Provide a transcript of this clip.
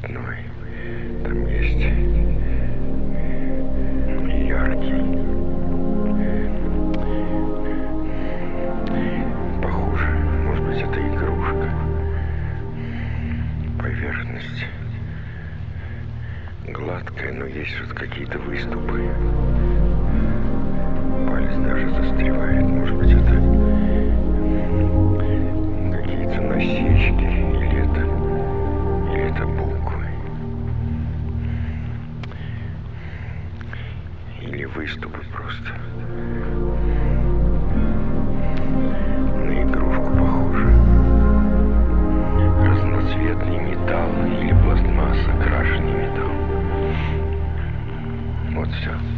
цветной. Там есть яркий. Похоже, может быть, это игрушка. Поверхность гладкая, но есть вот какие-то выступы. Палец даже застревает. Может быть, это Или выступы просто. На игрушку похоже. Разноцветный металл или пластмасса, крашеный металл. Вот все.